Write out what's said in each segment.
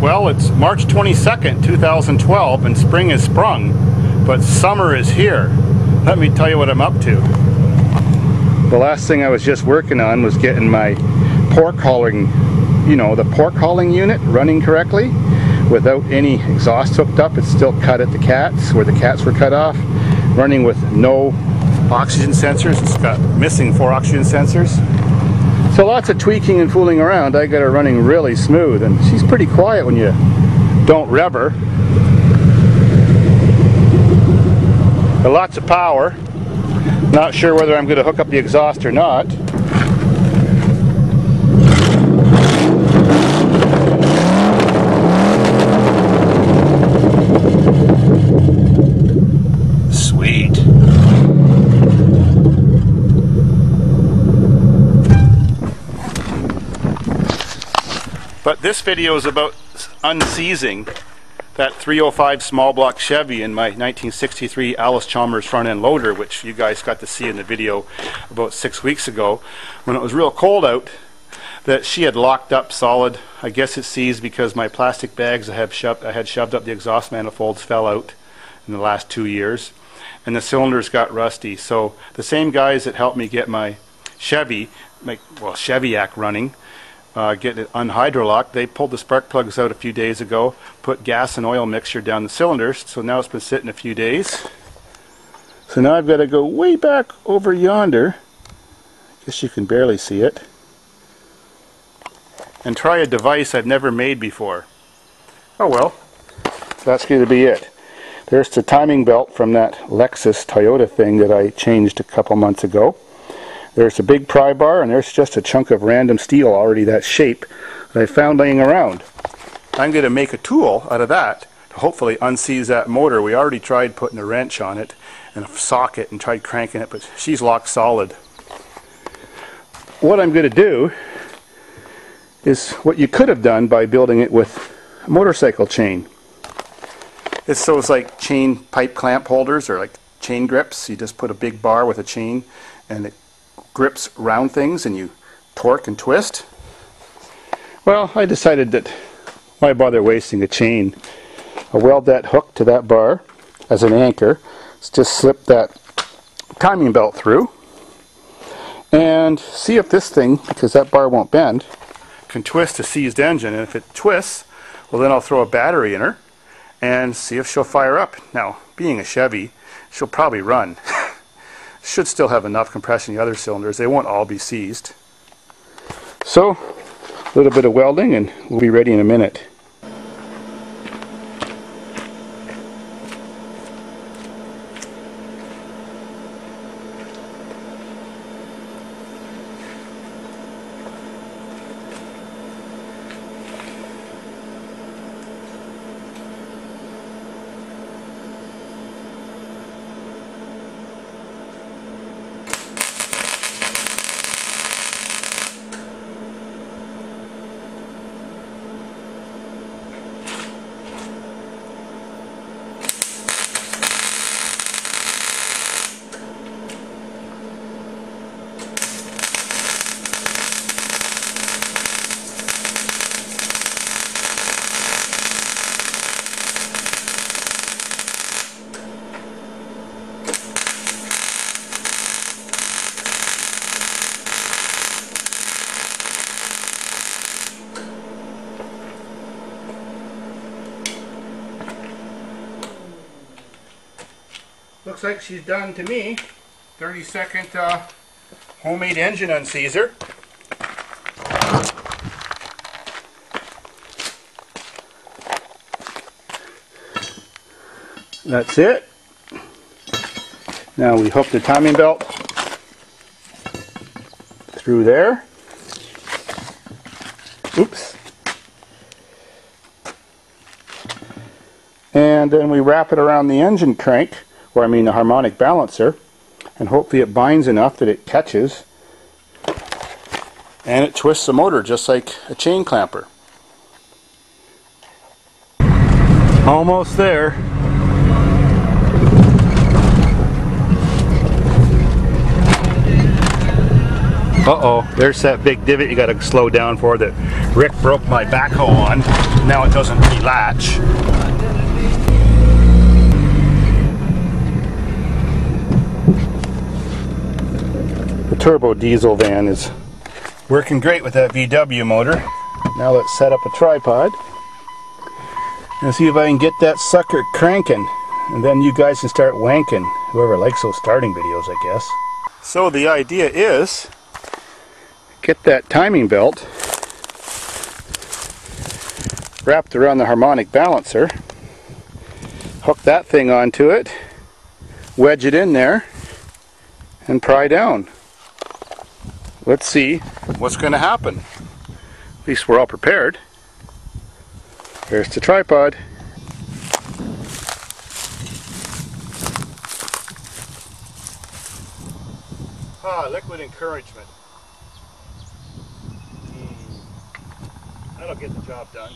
Well, it's March 22nd, 2012, and spring has sprung, but summer is here. Let me tell you what I'm up to. The last thing I was just working on was getting my pork hauling, you know, the pork hauling unit running correctly without any exhaust hooked up. It's still cut at the cats, where the cats were cut off, running with no oxygen sensors. It's got missing four oxygen sensors. So lots of tweaking and fooling around. I got her running really smooth and she's pretty quiet when you don't rev her. But lots of power. Not sure whether I'm going to hook up the exhaust or not. But this video is about unseizing that 305 small block Chevy in my 1963 Allis Chalmers front end loader, which you guys got to see in the video about six weeks ago when it was real cold out that she had locked up solid. I guess it seized because my plastic bags I had shoved, I had shoved up the exhaust manifolds fell out in the last two years and the cylinders got rusty. So the same guys that helped me get my Chevy, my, well Chevyac running, uh, get it unhydrolocked. They pulled the spark plugs out a few days ago, put gas and oil mixture down the cylinders, so now it's been sitting a few days. So now I've got to go way back over yonder, I guess you can barely see it, and try a device I've never made before. Oh well, that's going to be it. There's the timing belt from that Lexus Toyota thing that I changed a couple months ago. There's a big pry bar and there's just a chunk of random steel already that shape that I found laying around. I'm going to make a tool out of that to hopefully unseize that motor. We already tried putting a wrench on it and a socket and tried cranking it, but she's locked solid. What I'm going to do is what you could have done by building it with a motorcycle chain. It's those like chain pipe clamp holders or like chain grips. You just put a big bar with a chain and it grips round things and you torque and twist. Well, I decided that why bother wasting a chain? I'll weld that hook to that bar as an anchor. Let's just slip that timing belt through and see if this thing, because that bar won't bend, can twist a seized engine. And if it twists, well then I'll throw a battery in her and see if she'll fire up. Now, being a Chevy, she'll probably run. should still have enough compression in the other cylinders. They won't all be seized. So, a little bit of welding and we'll be ready in a minute. Looks like she's done to me. 30 second uh, homemade engine unseizer. That's it. Now we hook the timing belt through there. Oops. And then we wrap it around the engine crank or I mean the harmonic balancer, and hopefully it binds enough that it catches and it twists the motor just like a chain clamper. Almost there. Uh-oh, there's that big divot you gotta slow down for that Rick broke my backhoe on. Now it doesn't relatch. The turbo diesel van is working great with that VW motor. Now let's set up a tripod and see if I can get that sucker cranking. And then you guys can start wanking. Whoever likes those starting videos, I guess. So the idea is get that timing belt wrapped around the harmonic balancer, hook that thing onto it, wedge it in there, and pry down. Let's see what's going to happen. At least we're all prepared. There's the tripod. Ah, liquid encouragement. Mm. That'll get the job done.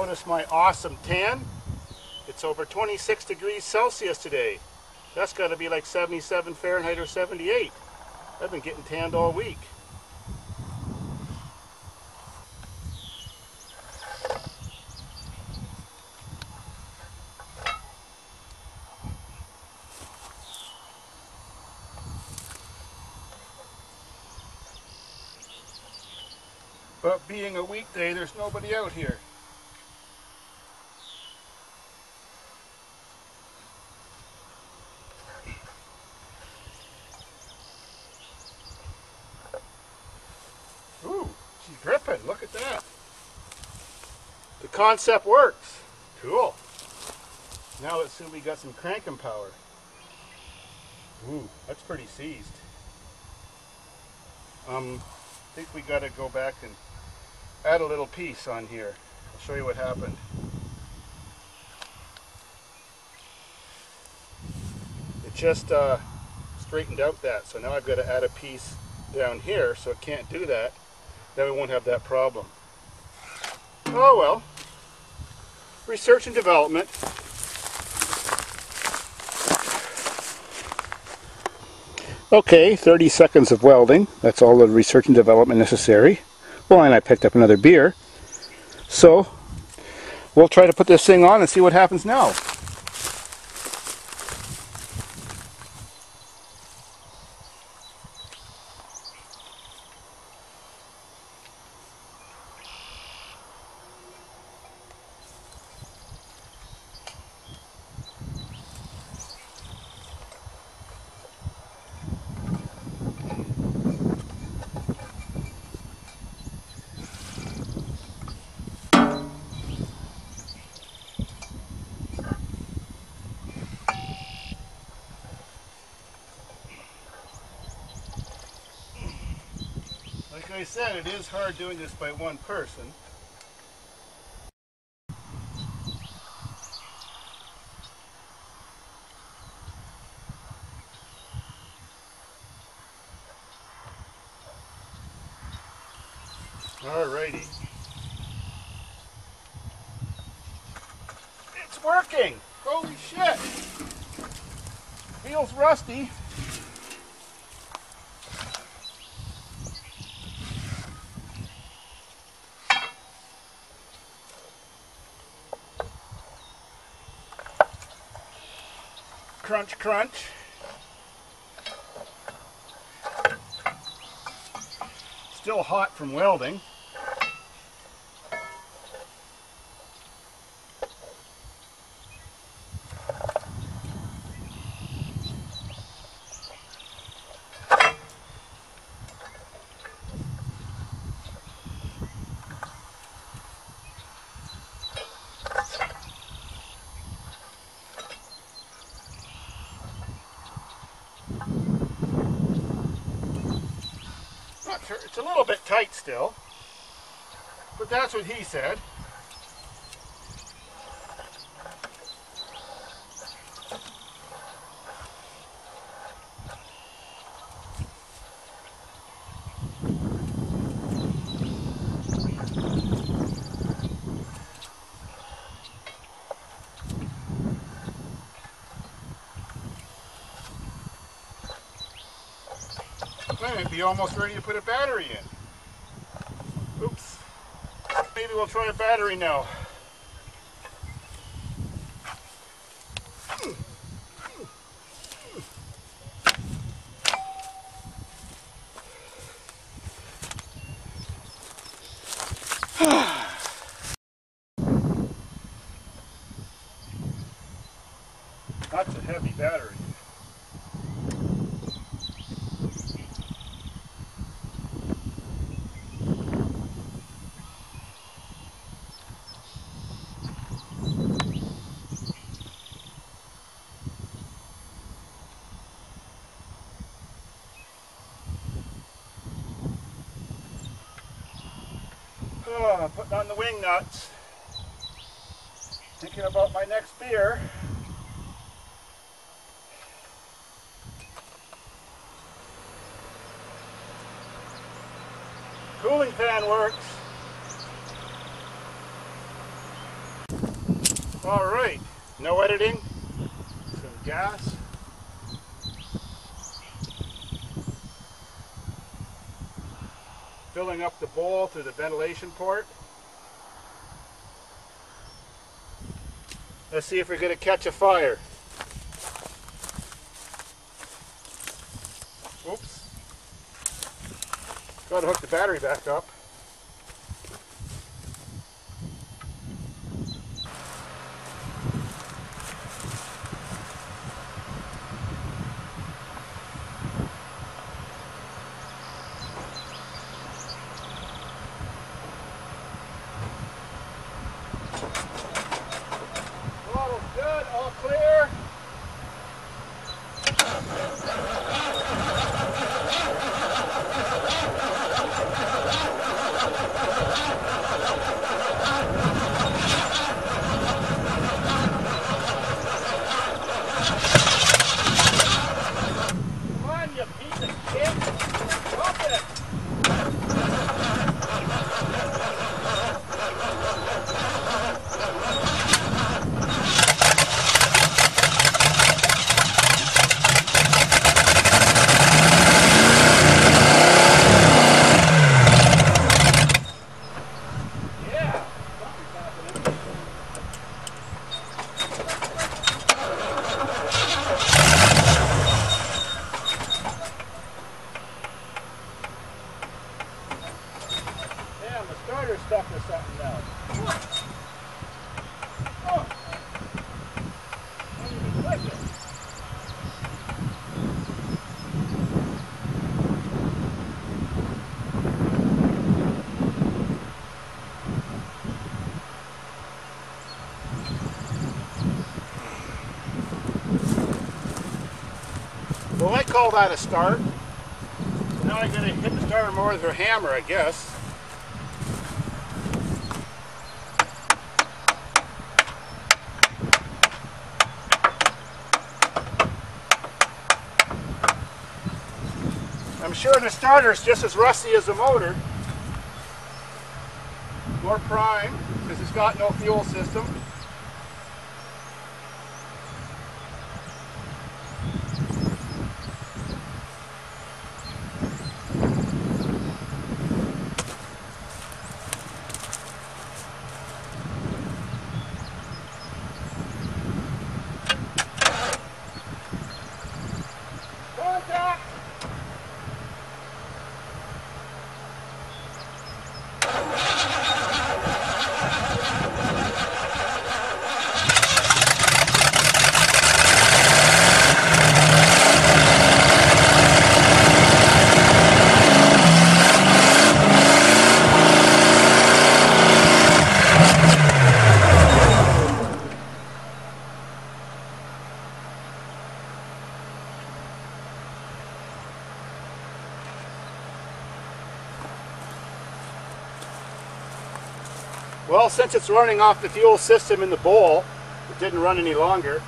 Notice my awesome tan. It's over 26 degrees Celsius today. That's got to be like 77 Fahrenheit or 78. I've been getting tanned all week. But being a weekday, there's nobody out here. Ooh, she's gripping. Look at that. The concept works. Cool. Now let's see we got some cranking power. Ooh, that's pretty seized. Um, I think we got to go back and add a little piece on here. I'll show you what happened. It just uh, straightened out that, so now I've got to add a piece down here, so it can't do that. Then we won't have that problem. Oh well. Research and development. Okay, 30 seconds of welding. That's all the research and development necessary. Well, and I picked up another beer. So, we'll try to put this thing on and see what happens now. Like I said, it is hard doing this by one person. Alrighty. It's working! Holy shit! Feels rusty. Crunch crunch. Still hot from welding. It's a little bit tight still. But that's what he said. Be almost ready to put a battery in. Oops. Maybe we'll try a battery now. That's a heavy battery. Oh, putting on the wing nuts. Thinking about my next beer. Cooling fan works. All right, no editing, some gas. Filling up the bowl through the ventilation port. Let's see if we're going to catch a fire. Oops. Got to hook the battery back up. Call that a start. Now I'm going to hit the starter more with a hammer, I guess. I'm sure the starter's just as rusty as the motor. More prime, because it's got no fuel system. Well, since it's running off the fuel system in the bowl, it didn't run any longer.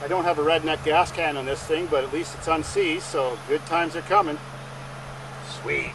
I don't have a redneck gas can on this thing, but at least it's unseized, so good times are coming. Sweet.